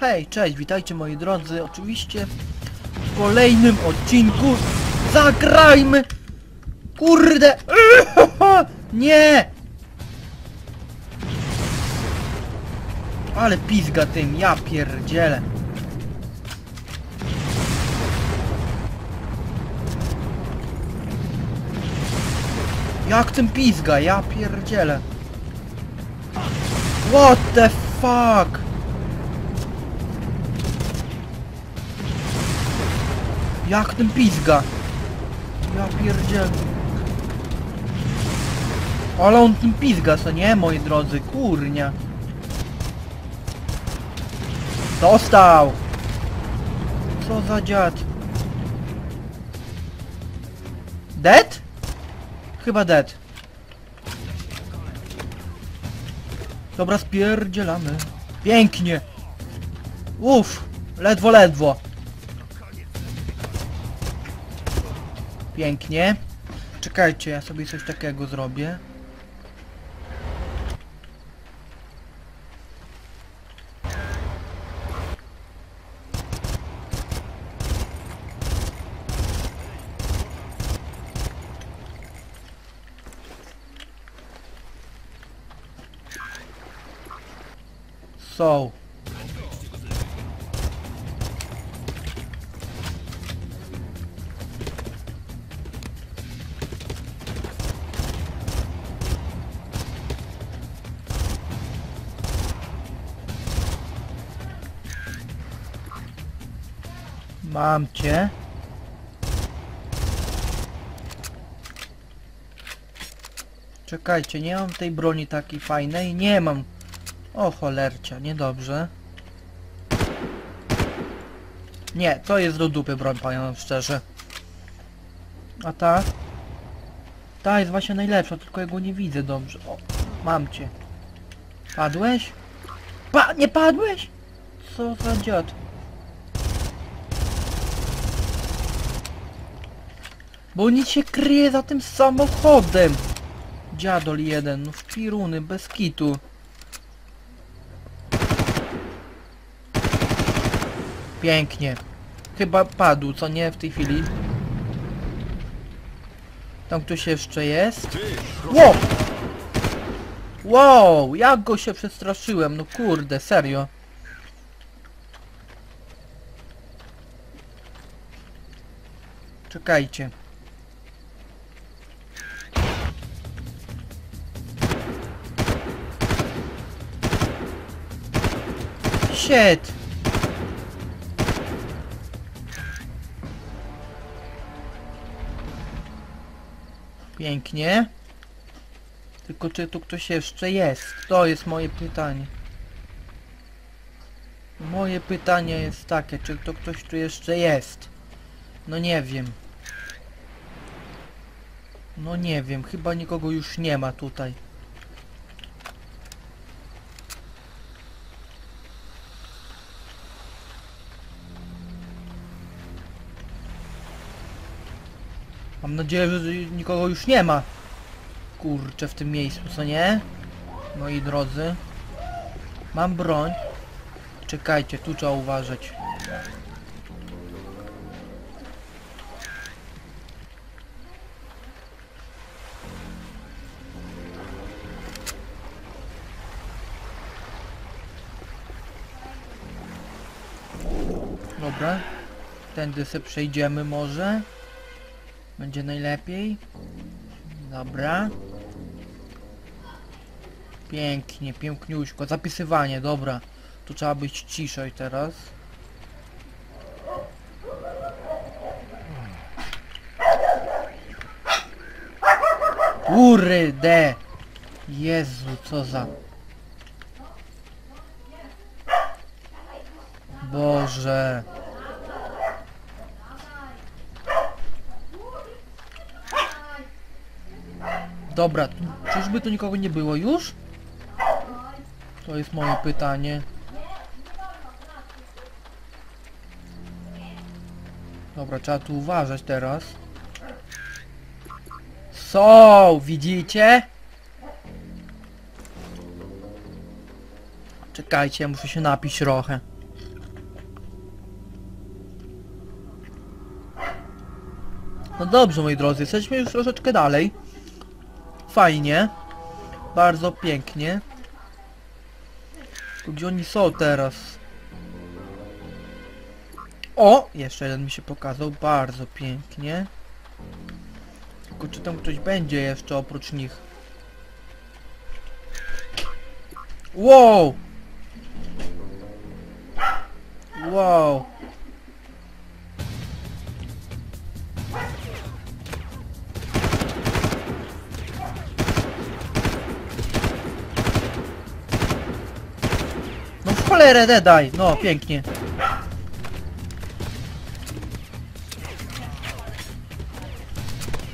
Hej, cześć, witajcie moi drodzy. Oczywiście w kolejnym odcinku zagrajmy. Kurde! Nie! Ale pizga tym, ja pierdzielę. Jak tym pizga, ja pierdzielę. What the fuck? Jak ten pizga? Ja pierdzielę. Ale on tym pizga, co nie, moi drodzy, kurnia. Dostał! Co za dziad? Dead? Chyba dead. Dobra, spierdzielamy. Pięknie! Uff! Ledwo, ledwo. Pięknie. Czekajcie, ja sobie coś takiego zrobię. So. Mam cię. Czekajcie, nie mam tej broni takiej fajnej. Nie mam. O cholercia, niedobrze. Nie, to jest do dupy broń, powiem szczerze. A ta? Ta jest właśnie najlepsza, tylko ja go nie widzę dobrze. O, mam cię. Padłeś? Pa, nie padłeś? Co za dziad? Bo nic się kryje za tym samochodem. Dziadol jeden, no w piruny, bez kitu. Pięknie. Chyba padł, co nie w tej chwili. Tam ktoś jeszcze jest. Wow! Wow! Jak go się przestraszyłem, no kurde, serio. Czekajcie. Shit! Pięknie. Tylko czy tu ktoś jeszcze jest? To jest moje pytanie. Moje pytanie jest takie, czy to ktoś tu jeszcze jest? No nie wiem. No nie wiem, chyba nikogo już nie ma tutaj. Mam nadzieję, że nikogo już nie ma. Kurczę, w tym miejscu, co nie? Moi drodzy. Mam broń. Czekajcie, tu trzeba uważać. Dobra. Tędy se przejdziemy może. Będzie najlepiej. Dobra. Pięknie, piękniuśko. Zapisywanie, dobra. Tu trzeba być ciszej teraz. Kurde! Jezu, co za... Boże... Dobra, czyżby tu nikogo nie było już? To jest moje pytanie. Dobra, trzeba tu uważać teraz. Są, widzicie? Czekajcie, muszę się napić trochę. No dobrze, moi drodzy, jesteśmy już troszeczkę dalej. Fajnie. Bardzo pięknie. Tu gdzie oni są teraz? O! Jeszcze jeden mi się pokazał, bardzo pięknie. Tylko czy tam ktoś będzie jeszcze oprócz nich? Wow! Wow! Cholerę de daj! No, pięknie.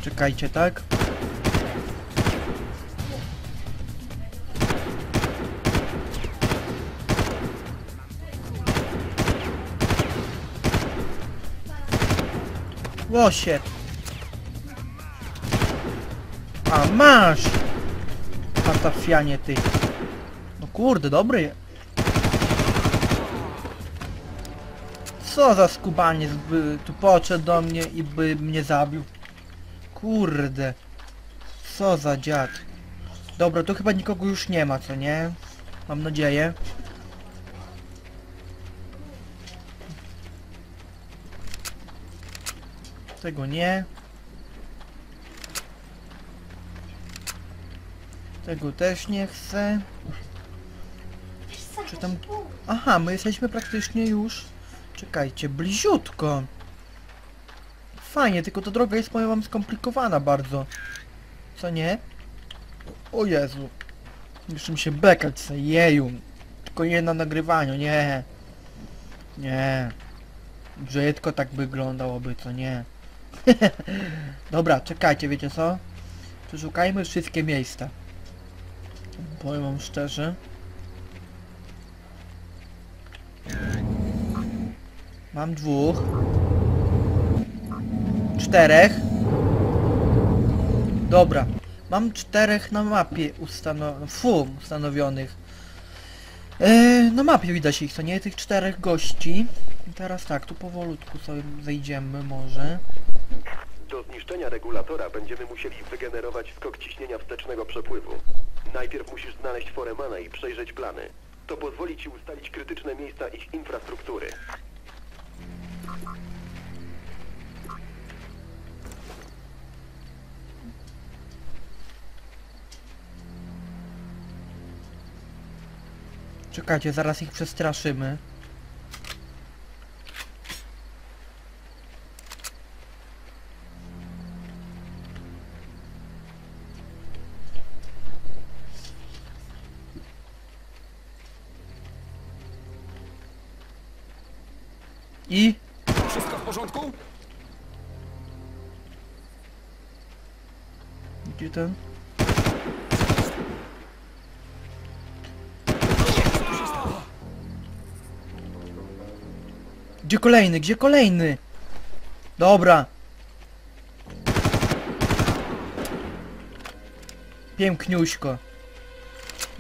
Czekajcie, tak? Łosie! A masz! Patafianie ty. No kurde, dobry. Co za skubaniec by tu podszedł do mnie i by mnie zabił. Kurde. Co za dziad. Dobra, tu chyba nikogo już nie ma, co nie? Mam nadzieję. Tego nie. Tego też nie chcę. Czy tam... Aha, my jesteśmy praktycznie już... Czekajcie, bliziutko. Fajnie, tylko ta droga jest powiem wam skomplikowana bardzo. Co nie? O Jezu. Muszę mi się bekać se, jeju. Tylko nie na nagrywaniu, nie. Nie. Brzydko tak wyglądałoby, co nie. Dobra, czekajcie, wiecie co? Przeszukajmy wszystkie miejsca. Powiem wam szczerze. Mam dwóch. Czterech. Dobra. Mam czterech na mapie ustano... Fu, ustanowionych. Eee, na mapie widać ich, co nie? Tych czterech gości. I teraz tak, tu powolutku sobie zejdziemy może. Do zniszczenia regulatora będziemy musieli wygenerować skok ciśnienia wstecznego przepływu. Najpierw musisz znaleźć Foremana i przejrzeć plany. To pozwoli ci ustalić krytyczne miejsca ich infrastruktury. Czekajcie, zaraz ich przestraszymy. Ten? Gdzie kolejny? Gdzie kolejny? Dobra. Piękniuśko.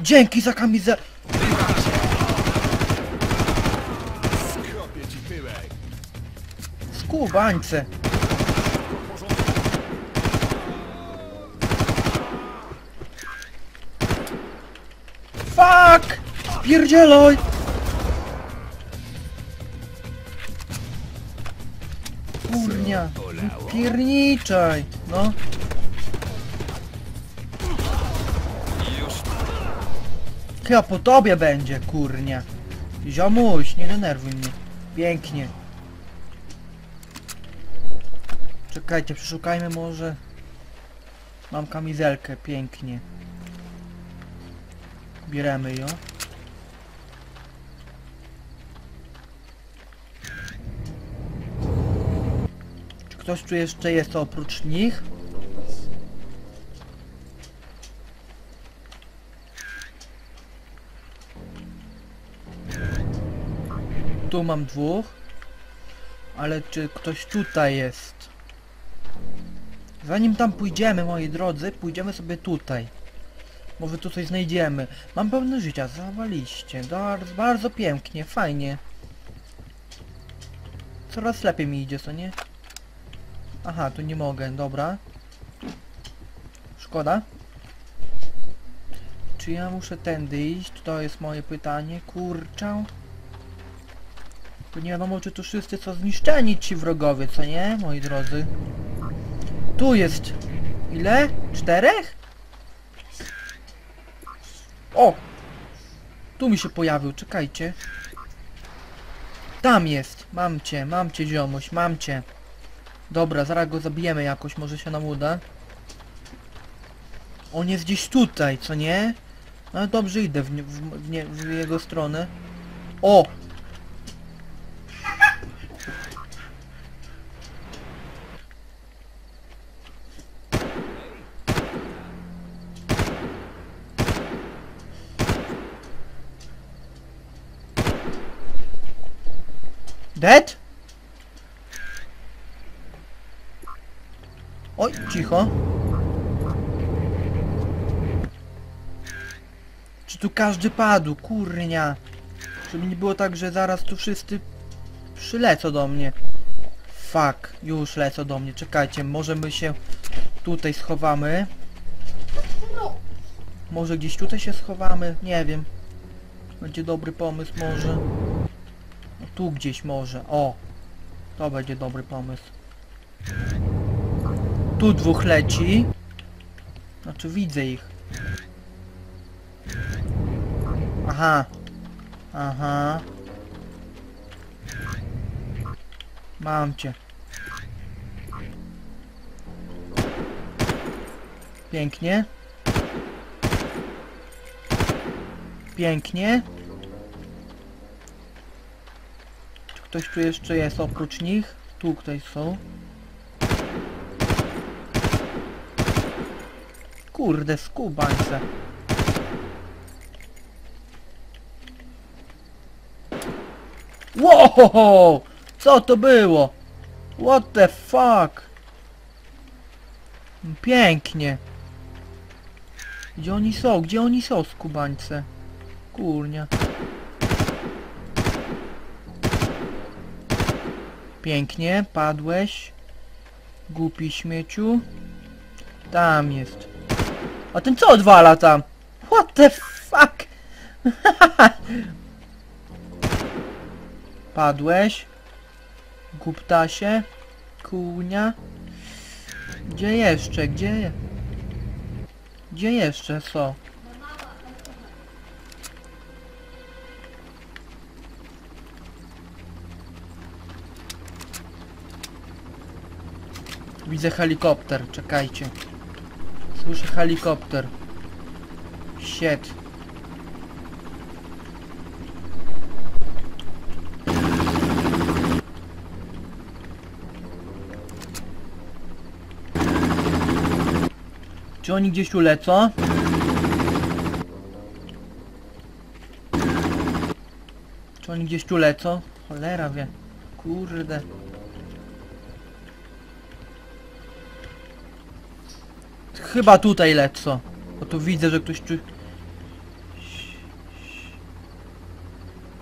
Dzięki za tyłek. Skubańce. Fuck! Spierdzieloj! Kurnia, pierniczaj, no. Chyba po tobie będzie, kurnia. Ziomuś, nie denerwuj mnie. Pięknie. Czekajcie, przeszukajmy może. Mam kamizelkę, pięknie. Bieremy ją. Czy ktoś tu jeszcze jest oprócz nich? Tu mam dwóch. Ale czy ktoś tutaj jest? Zanim tam pójdziemy, moi drodzy, pójdziemy sobie tutaj. Może tu coś znajdziemy. Mam pełne życia, zawaliście. Bardzo, bardzo pięknie, fajnie. Coraz lepiej mi idzie, co nie? Aha, tu nie mogę, dobra. Szkoda. Czy ja muszę tędy iść? To jest moje pytanie. Kurczę. To nie wiadomo, czy tu wszyscy są zniszczeni ci wrogowie, co nie, moi drodzy? Tu jest... Ile? Czterech? O! Tu mi się pojawił, czekajcie. Tam jest. Mam cię, mam cię ziomuś, mam cię. Dobra, zaraz go zabijemy jakoś, może się nam uda. On jest gdzieś tutaj, co nie? No dobrze, idę w, w, w, w jego stronę. O! Dead? Oj, cicho. Czy tu każdy padł? Kurnia. Żeby nie było tak, że zaraz tu wszyscy przylecą do mnie. Fuck, już lecą do mnie. Czekajcie, może my się tutaj schowamy. Może gdzieś tutaj się schowamy? Nie wiem. Będzie dobry pomysł może. Tu gdzieś może. O! To będzie dobry pomysł. Tu dwóch leci. Znaczy widzę ich. Aha. Aha. Mam cię. Pięknie. Pięknie. Ktoś tu jeszcze jest oprócz nich? Tu ktoś są. Kurde, skubańce. Wow! Co to było? What the fuck? Pięknie. Gdzie oni są? Gdzie oni są, skubańce? Kurnia. Pięknie, padłeś. Głupi śmieciu. Tam jest. A ten co odwala tam? What the fuck? Padłeś. Głuptasie. Kułnia. Gdzie jeszcze? Gdzie? Gdzie jeszcze są? Widzę helikopter, czekajcie. Słyszę helikopter. Shit. Czy oni gdzieś tu lecą? Czy oni gdzieś tu lecą? Cholera wie. Kurde. Chyba tutaj lecą. Bo tu widzę, że ktoś tu...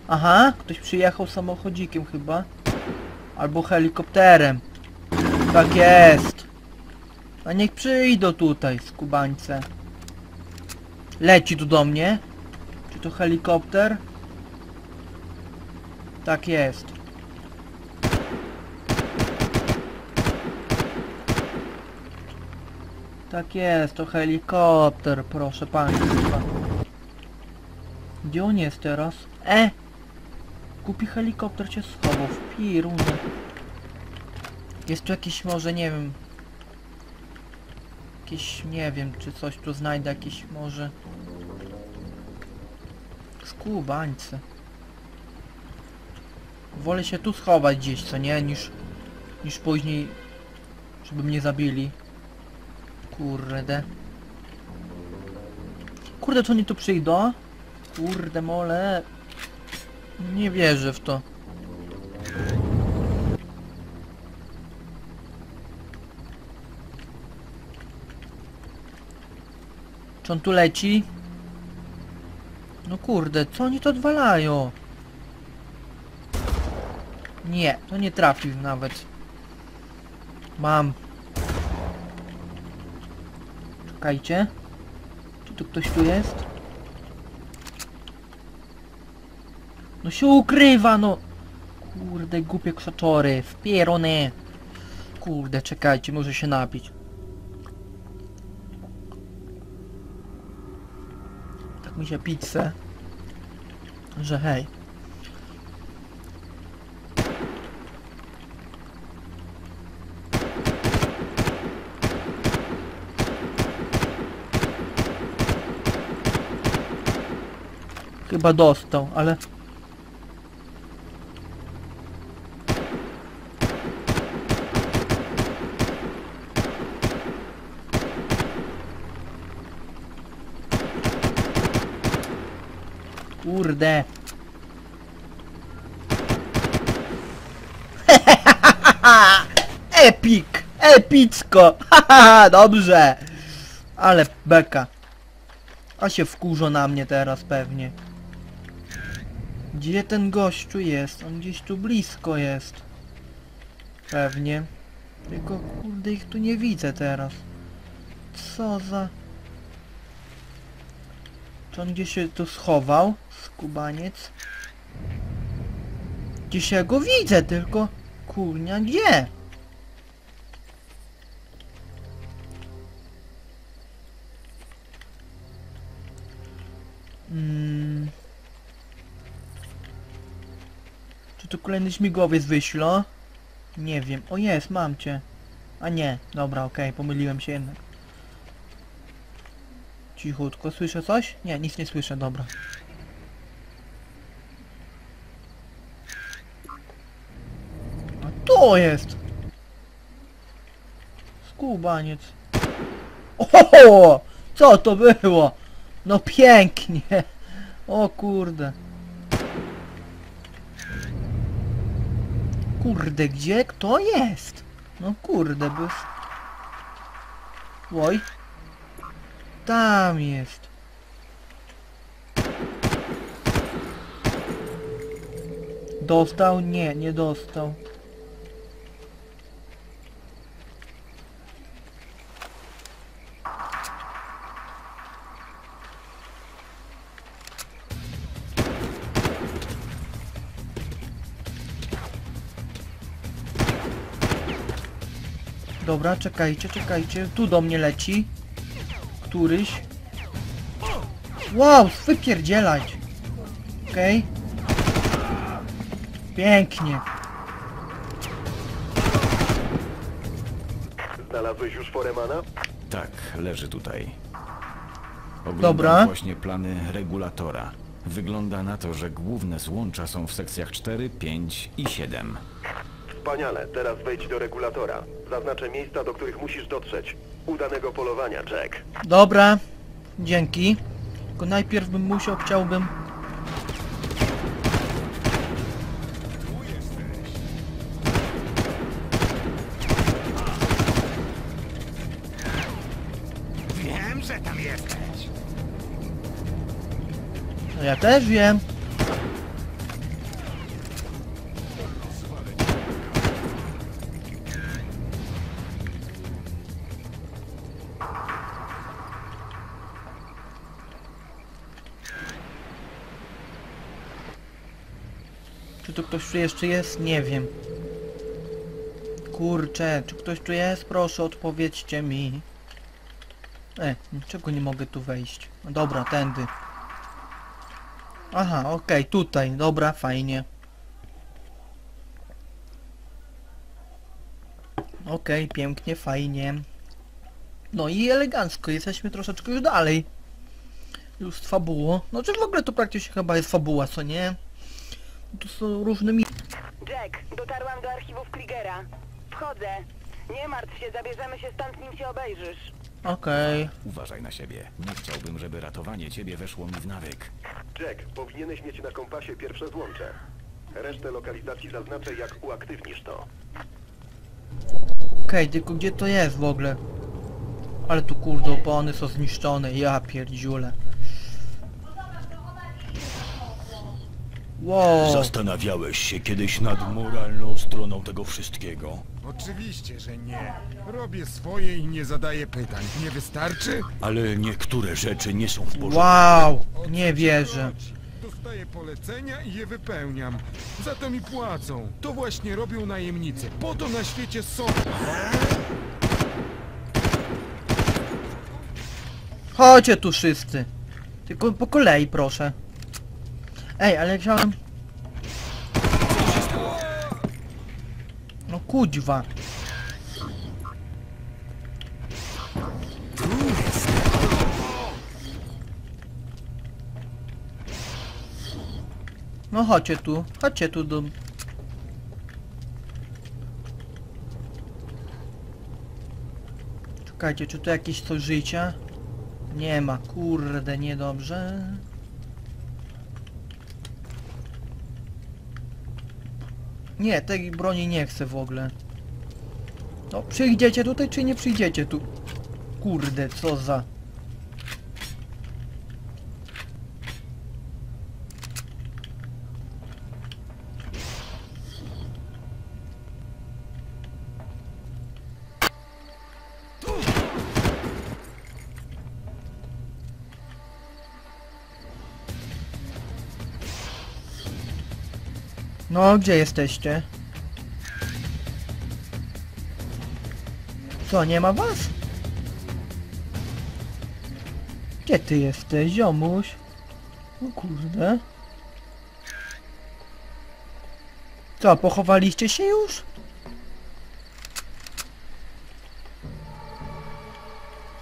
Aha, ktoś przyjechał samochodzikiem chyba. Albo helikopterem. Tak jest. A niech przyjdą tutaj, skubańce. Leci tu do mnie. Czy to helikopter? Tak jest. Tak jest, to helikopter, proszę państwa. Gdzie on jest teraz? E! Kupi helikopter cię schował w. Jest tu jakiś może, nie wiem... Jakieś, nie wiem, czy coś tu znajdę, jakieś może... Skubańce. Wolę się tu schować gdzieś, co nie, niż... Niż później... Żeby mnie zabili. Kurde. Kurde, czy oni tu przyjdą? Kurde, mole. Nie wierzę w to. Czy on tu leci? No kurde, co oni to odwalają? Nie, to nie trafił nawet. Mam. Czekajcie. Czy tu ktoś tu jest? No się ukrywa, no! Kurde, głupie krzaczory, wpierone! Kurde, czekajcie, może się napić. Tak mi się pizzę. Że hej. Chyba dostał, ale... Kurde. Epik! Epicko! Dobrze! Ale beka. A się wkurzo na mnie teraz pewnie. Gdzie ten gościu jest? On gdzieś tu blisko jest. Pewnie. Tylko kurde ich tu nie widzę teraz. Co za... Czy on gdzieś się tu schował? Skubaniec. Gdzieś ja go widzę, tylko... Kurnia, gdzie? Mm. Tu kolejny śmigłowiec wyślo? Nie wiem. O jest, mam cię. A nie, dobra, okej, pomyliłem się jednak. Cichutko, słyszę coś? Nie, nic nie słyszę, dobra. A to jest! Skubaniec. Oho! Co to było? No pięknie! O kurde. Kurde, gdzie? Kto jest? No kurde, by... Oj. Tam jest. Dostał? Nie, nie dostał. Dobra, czekajcie, czekajcie. Tu do mnie leci. Któryś. Wow, wypierdzielać. Okej. Pięknie. Znalazłeś już Foremana? Tak, leży tutaj. Oglądam Dobra. właśnie plany regulatora. Wygląda na to, że główne złącza są w sekcjach 4, 5 i 7. Wspaniale, teraz wejdź do regulatora. Zaznaczę miejsca, do których musisz dotrzeć. Udanego polowania, Jack. Dobra. Dzięki. Tylko najpierw bym musiał, chciałbym... Wiem, że tam jesteś. No ja też wiem. Czy tu ktoś tu jeszcze jest? Nie wiem. Kurczę, czy ktoś tu jest? Proszę odpowiedzcie mi. E, czego nie mogę tu wejść? No dobra, tędy. Aha, okej, tutaj, dobra, fajnie. Okej, pięknie, fajnie. No i elegancko, jesteśmy troszeczkę już dalej. Już z fabułą. No czy w ogóle to praktycznie chyba jest fabuła, co nie? Tu są różne mi... Jack, dotarłam do archiwów Krigera. Wchodzę. Nie martw się, zabierzemy się stąd, nim się obejrzysz. Okej. Uważaj na siebie. Nie chciałbym, żeby ratowanie ciebie weszło mi w nawyk. Jack, powinieneś mieć na kompasie pierwsze złącze. Resztę lokalizacji zaznaczę, jak uaktywnisz to. Okej, tylko gdzie to jest w ogóle? Ale tu kurde opony są zniszczone, ja pierdziule. Wow. Zastanawiałeś się kiedyś nad moralną stroną tego wszystkiego? Oczywiście, że nie. Robię swoje i nie zadaję pytań. Nie wystarczy? Ale niektóre rzeczy nie są w porządku. Wow. Nie wierzę. Dostaję polecenia i je wypełniam. Za to mi płacą. To właśnie robią najemnicy. Po to na świecie są. Chodźcie tu wszyscy. Tylko po kolei proszę. Ej, ale chciałem... No kuźwa. No chodźcie tu, chodźcie tu do... Czekajcie, czy tu jakieś coś życia? Nie ma, kurde, niedobrze. Nie, tej broni nie chcę w ogóle. No, przyjdziecie tutaj, czy nie przyjdziecie tu? Kurde, co za... No, gdzie jesteście? Co, nie ma was? Gdzie ty jesteś, ziomuś? O kurde. Co, pochowaliście się już?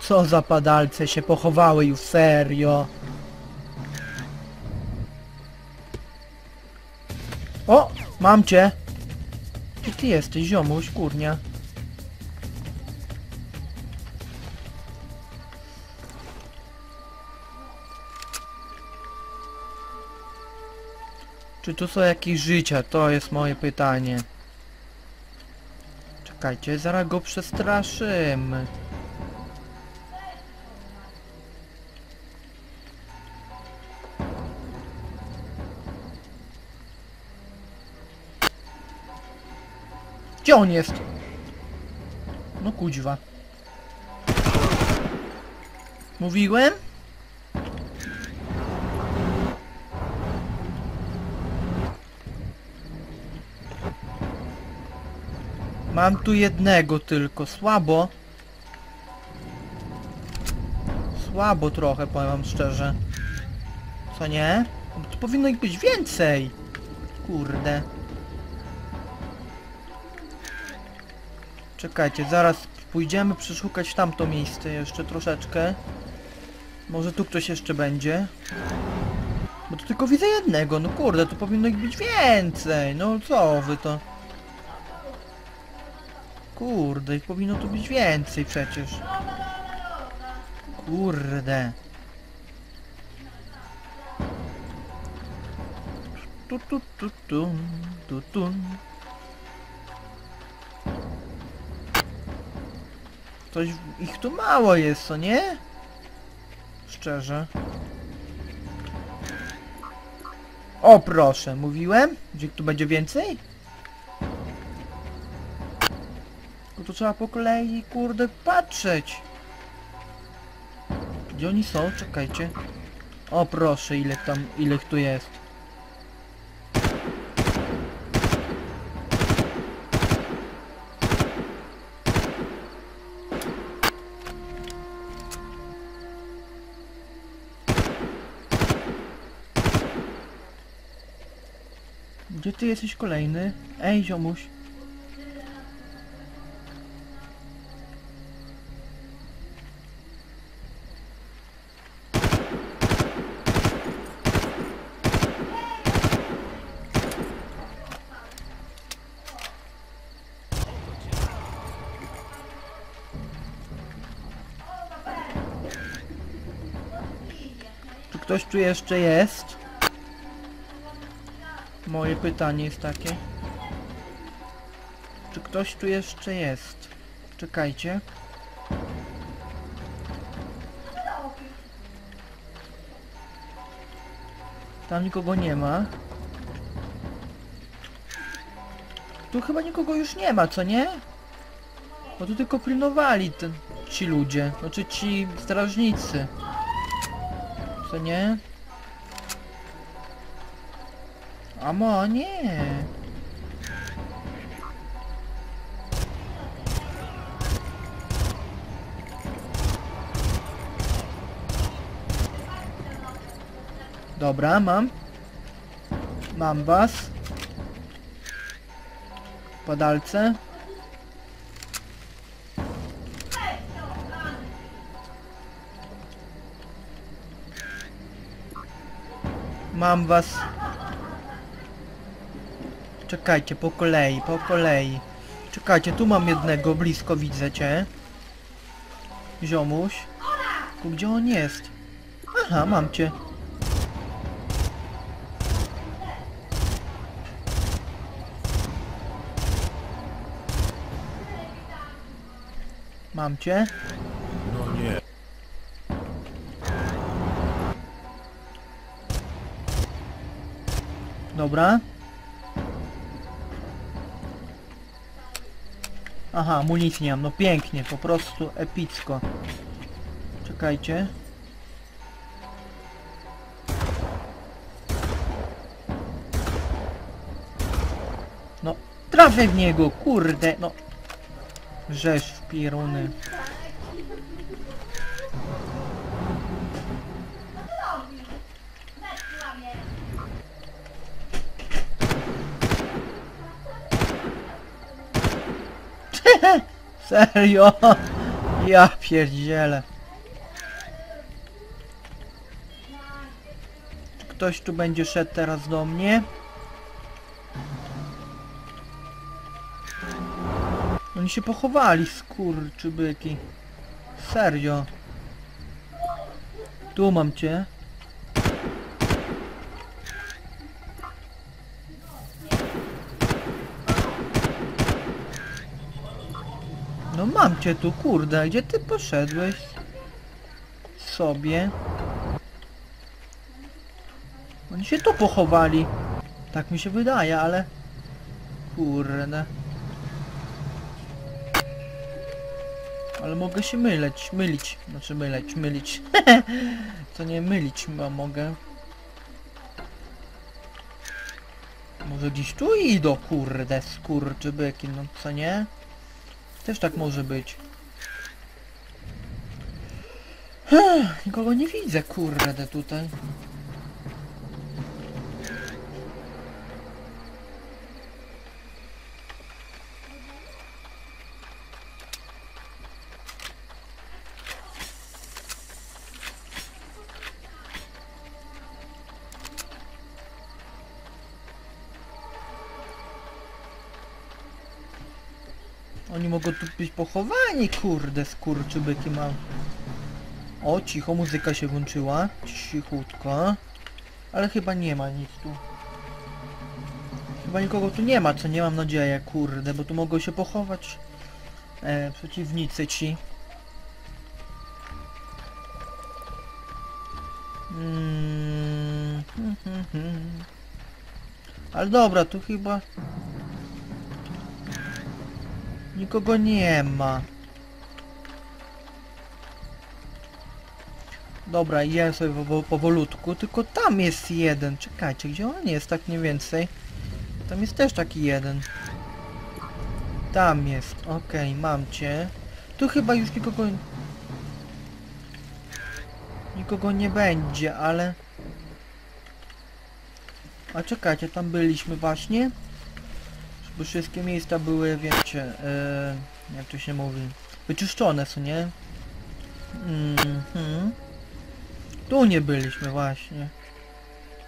Co za padalce się pochowały już, serio? Mam cię! Gdzie ty jesteś, ziomuś, kurnia? Czy tu są jakieś życia? To jest moje pytanie. Czekajcie, zaraz go przestraszymy. Gdzie on jest? No kuźwa. Mówiłem? Mam tu jednego tylko, słabo. Słabo trochę, powiem wam szczerze. Co nie? Tu powinno ich być więcej. Kurde. Czekajcie, zaraz pójdziemy przeszukać tamto miejsce jeszcze troszeczkę. Może tu ktoś jeszcze będzie. Bo tu tylko widzę jednego, no kurde, tu powinno ich być więcej. No co wy to? Kurde, ich powinno tu być więcej przecież. Kurde. Tu tu tu tu tu tu. Coś ich tu mało jest, co nie? Szczerze. O proszę, mówiłem? Gdzie tu będzie więcej? No to trzeba po kolei, kurde, patrzeć. Gdzie oni są? Czekajcie. O proszę, ile tam, ile tu jest. Ty jesteś kolejny? Ej, ziomuś. Ktoś tu jeszcze jest? Moje pytanie jest takie. Czy ktoś tu jeszcze jest? Czekajcie. Tam nikogo nie ma. Tu chyba nikogo już nie ma, co nie? Bo tu tylko pilnowali ci ludzie. Znaczy ci strażnicy. Co nie? A mo, nie. Dobra, mam. Mam was. Padalce. Mam was. Czekajcie, po kolei, po kolei. Czekajcie, tu mam jednego, blisko widzę cię. Ziomuś. Tu gdzie on jest? Aha, mam cię. Mam cię. No nie. Dobra. Aha, amunicji nie mam. No pięknie, po prostu epicko. Czekajcie. No, trafię w niego, kurde, no. Rzesz w pieruny. Serio? Ja pierdzielę. Czy ktoś tu będzie szedł teraz do mnie? Oni się pochowali, skurczybyki. Serio. Tu mam cię. Cię tu, kurde, gdzie ty poszedłeś? Sobie. Oni się tu pochowali. Tak mi się wydaje, ale... Kurde. Ale mogę się myleć, mylić. Znaczy myleć, mylić. to nie mylić, bo mogę. Może gdzieś tu idą, kurde, skurczybyki, no co nie? Też tak może być. Nikogo nie widzę, kurde, tutaj. Być pochowani, kurde, skurczybyki mam. O, cicho, muzyka się włączyła. Cichutko. Ale chyba nie ma nic tu. Chyba nikogo tu nie ma, co nie mam nadzieję, kurde, bo tu mogą się pochować e, przeciwnicy ci. Mm, hmm, hmm, hmm. Ale dobra, tu chyba Nikogo nie ma. Dobra, ja sobie powo- powolutku, tylko tam jest jeden. Czekajcie, gdzie on jest tak mniej więcej? Tam jest też taki jeden. Tam jest, okej, mam cię. Tu chyba już nikogo... Nikogo nie będzie, ale... A czekajcie, tam byliśmy właśnie. Żeby wszystkie miejsca były, wiecie, e, jak to się mówi, wyczyszczone, co nie? Mhm. Tu nie byliśmy właśnie.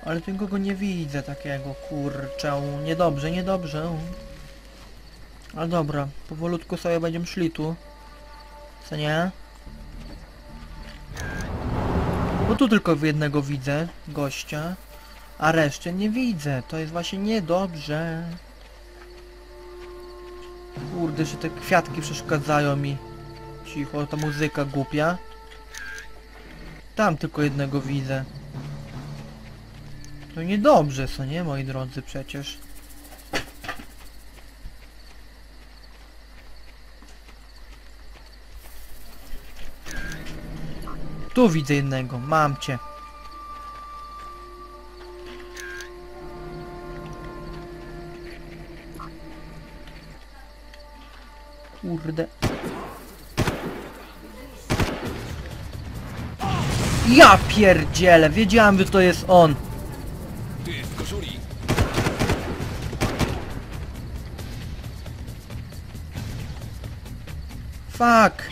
Ale tu nikogo nie widzę takiego, kurczę. Niedobrze, niedobrze. Ale dobra, powolutku sobie będziemy szli tu. Co nie? Bo tu tylko jednego widzę, gościa. A reszty nie widzę. To jest właśnie niedobrze. Kurde, że te kwiatki przeszkadzają mi. Cicho, ta muzyka głupia. Tam tylko jednego widzę. To niedobrze, co nie, moi drodzy, przecież. Tu widzę jednego, mam cię. Kurde. Ja pierdzielę, wiedziałem, że to jest on. Fuck.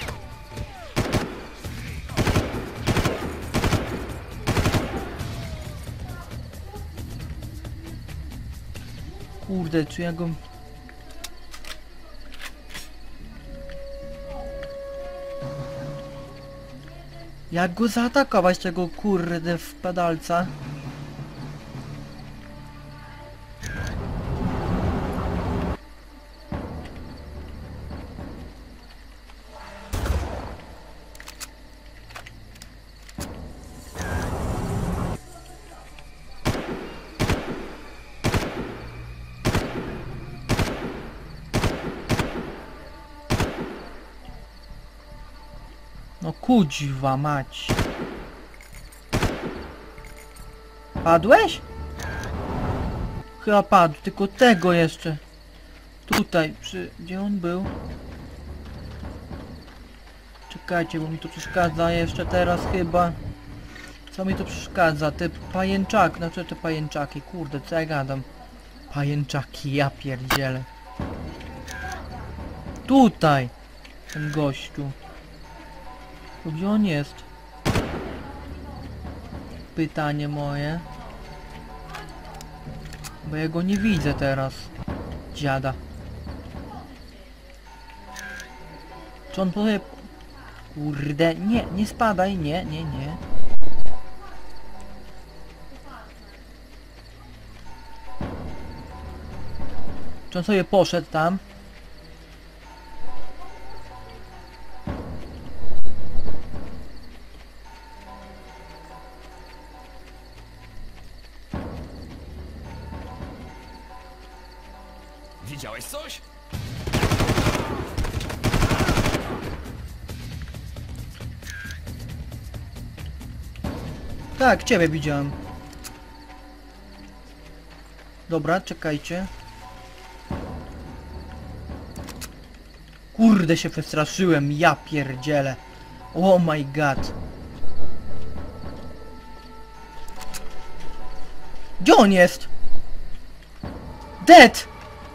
Kurde, czy ja go... Jak go zaatakować tego kurde wpadalca? No kudziwa mać. Padłeś? Chyba padł, tylko tego jeszcze. Tutaj, przy... Gdzie on był? Czekajcie, bo mi to przeszkadza jeszcze teraz chyba. Co mi to przeszkadza? Te pajęczaki, znaczy te pajęczaki, kurde, co ja gadam? Pajęczaki, ja pierdzielę. Tutaj! Ten gościu. Gdzie on jest? Pytanie moje. Bo ja go nie widzę teraz. Dziada. Czy on powie... Kurde, nie, nie spadaj, nie, nie, nie. Czy on sobie poszedł tam? Tak, ciebie widziałem. Dobra, czekajcie. Kurde się przestraszyłem, ja pierdzielę. Oh my god. Gdzie on jest? Dead!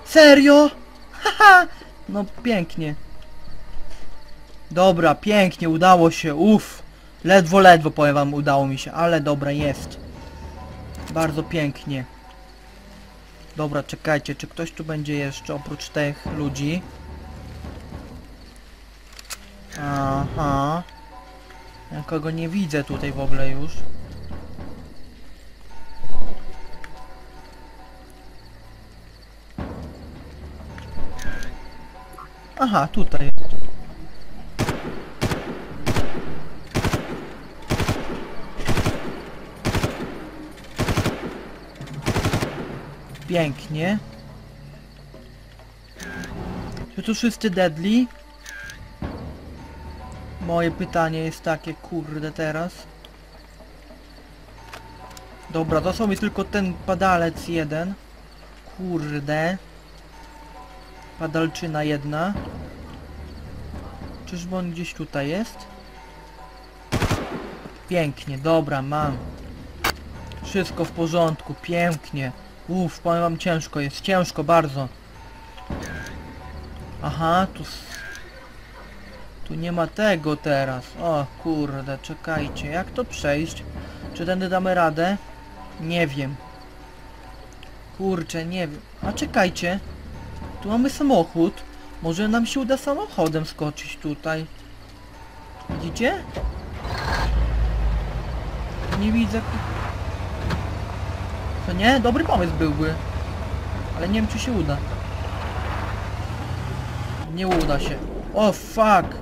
Serio? Haha! No pięknie. Dobra, pięknie, udało się, uff. Ledwo, ledwo powiem wam, udało mi się, ale dobra, jest. Bardzo pięknie. Dobra, czekajcie, czy ktoś tu będzie jeszcze oprócz tych ludzi? Aha. Ja kogo nie widzę tutaj w ogóle już. Aha, tutaj. Pięknie. Czy tu wszyscy deadly? Moje pytanie jest takie, kurde teraz. Dobra, został mi tylko ten padalec jeden. Kurde. Padalczyna jedna. Czyżby on gdzieś tutaj jest? Pięknie, dobra, mam. Wszystko w porządku, pięknie. Uff, powiem wam ciężko jest, ciężko bardzo. Aha, tu... Tu nie ma tego teraz. O kurde, czekajcie, jak to przejść? Czy tędy damy radę? Nie wiem. Kurczę, nie wiem. A czekajcie. Tu mamy samochód. Może nam się uda samochodem skoczyć tutaj. Widzicie? Nie widzę. Nie? Dobry pomysł byłby. Ale nie wiem czy się uda. Nie uda się. O fuck!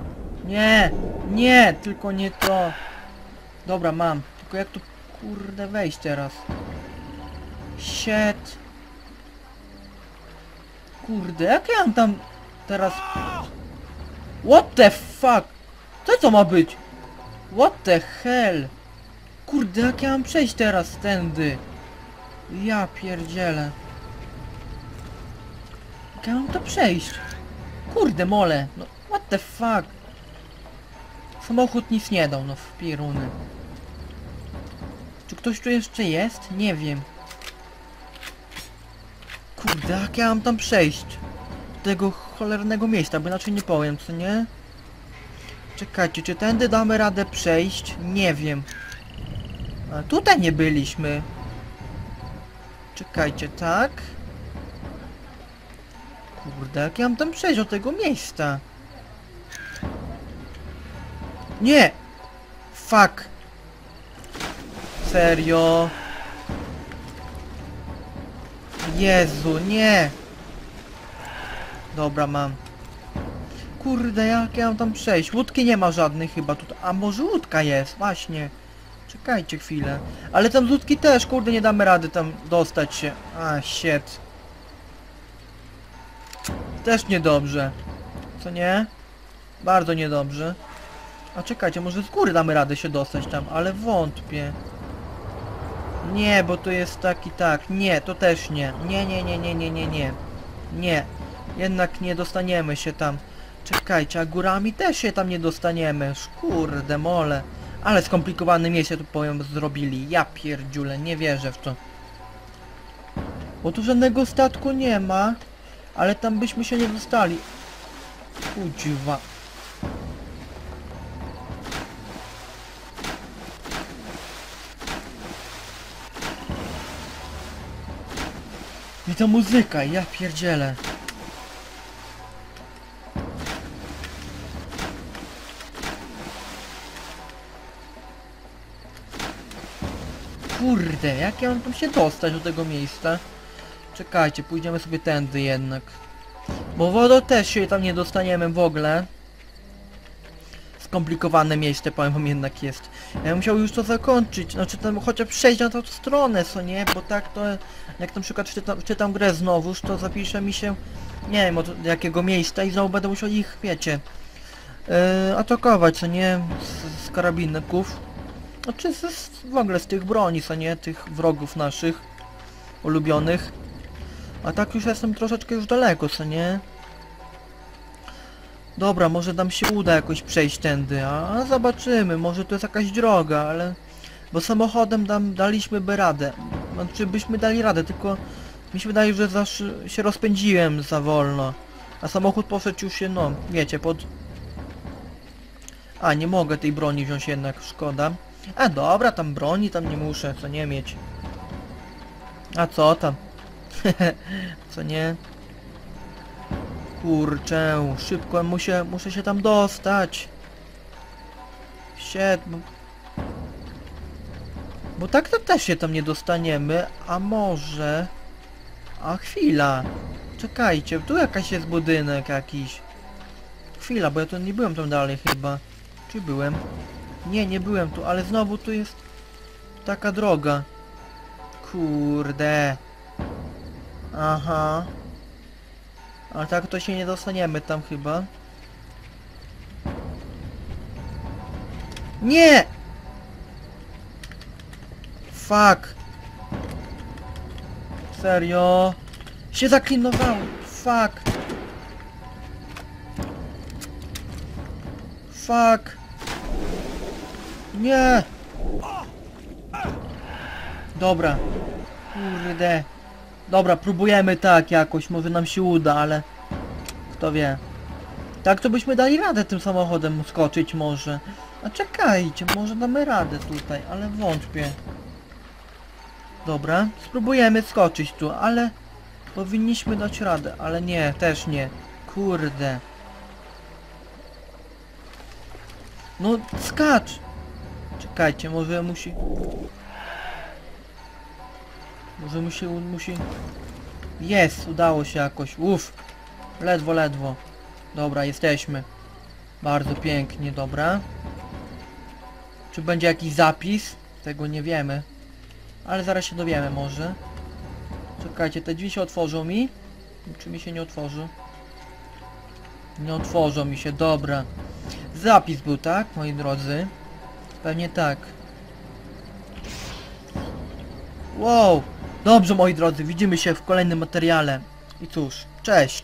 Nie! Nie! Tylko nie to. Dobra, mam. Tylko jak tu kurde wejść teraz? Shit. Kurde, jak ja mam tam teraz... What the fuck? Co to ma być? What the hell? Kurde, jak ja mam przejść teraz tędy? Ja pierdzielę. Jak ja mam to przejść? Kurde mole, no what the fuck? Samochód nic nie dał, no w pieruny. Czy ktoś tu jeszcze jest? Nie wiem. Kurde, jak ja mam tam przejść? Do tego cholernego miejsca, bo inaczej nie powiem, co nie? Czekajcie, czy tędy damy radę przejść? Nie wiem. A tutaj nie byliśmy. Czekajcie, tak? Kurde, jak ja mam tam przejść do tego miejsca? Nie! Fuck! Serio? Jezu, nie! Dobra, mam. Kurde, jak ja mam tam przejść? Łódki nie ma żadnych chyba tutaj. A może łódka jest? Właśnie. Czekajcie chwilę. Ale tam z też, kurde, nie damy rady tam dostać się. A, shit. Też niedobrze. Co nie? Bardzo niedobrze. A czekajcie, może z góry damy radę się dostać tam, ale wątpię. Nie, bo to jest tak i tak. Nie, to też nie. Nie, nie, nie, nie, nie, nie, nie. Nie. Jednak nie dostaniemy się tam. Czekajcie, a górami też się tam nie dostaniemy. Kurde mole. Ale skomplikowane miejsce tu powiem zrobili. Ja pierdziule, nie wierzę w to. Bo tu żadnego statku nie ma. Ale tam byśmy się nie dostali. Kudziwa. I ta muzyka, ja pierdzielę. Kurde, jak ja mam tam się dostać do tego miejsca? Czekajcie, pójdziemy sobie tędy jednak. Bo wodą też się tam nie dostaniemy w ogóle. Skomplikowane miejsce, powiem wam jednak jest. Ja musiał już to zakończyć, znaczy tam chociaż przejść na tą stronę, co nie? Bo tak to, jak na przykład czytam, czytam grę znowuż, to zapisze mi się, nie wiem od jakiego miejsca i znowu będę musiał ich, wiecie, yy, atakować, co nie? Z, z karabinków. Znaczy z, z, w ogóle z tych broni, co nie? Tych wrogów naszych, ulubionych. A tak już jestem troszeczkę już daleko, co nie? Dobra, może nam się uda jakoś przejść tędy, a zobaczymy, może to jest jakaś droga, ale... Bo samochodem dam, daliśmy by radę. Znaczy byśmy dali radę, tylko mi się wydaje, że zasz, się rozpędziłem za wolno. A samochód poszedł już się, no, wiecie, pod... A, nie mogę tej broni wziąć jednak, szkoda. A dobra, tam broni tam nie muszę, co nie mieć. A co tam? co nie? Kurczę, szybko muszę, muszę się tam dostać. Shit, bo... Bo tak to też się tam nie dostaniemy, a może... A chwila. Czekajcie, tu jakaś jest budynek jakiś. Chwila, bo ja tu nie byłem tam dalej chyba. Czy byłem? Nie, nie byłem tu, ale znowu tu jest taka droga. Kurde. Aha. Ale tak to się nie dostaniemy tam chyba. Nie! Fuck. Serio? Się zaklinowałem. Fuck. Fuck. Nie! Dobra. Kurde. Dobra, próbujemy tak jakoś, może nam się uda, ale... Kto wie. Tak to byśmy dali radę tym samochodem skoczyć może. A czekajcie, może damy radę tutaj, ale wątpię. Dobra, spróbujemy skoczyć tu, ale... Powinniśmy dać radę, ale nie, też nie. Kurde. No, skacz! Czekajcie, może musi... Może musi... musi... Jest, udało się jakoś, uff. Ledwo, ledwo. Dobra, jesteśmy. Bardzo pięknie, dobra. Czy będzie jakiś zapis? Tego nie wiemy. Ale zaraz się dowiemy może. Czekajcie, te drzwi się otworzą mi? Czy mi się nie otworzy? Nie otworzą mi się, dobra. Zapis był, tak, moi drodzy? Pewnie tak. Wow! Dobrze moi drodzy, widzimy się w kolejnym materiale. I cóż, cześć!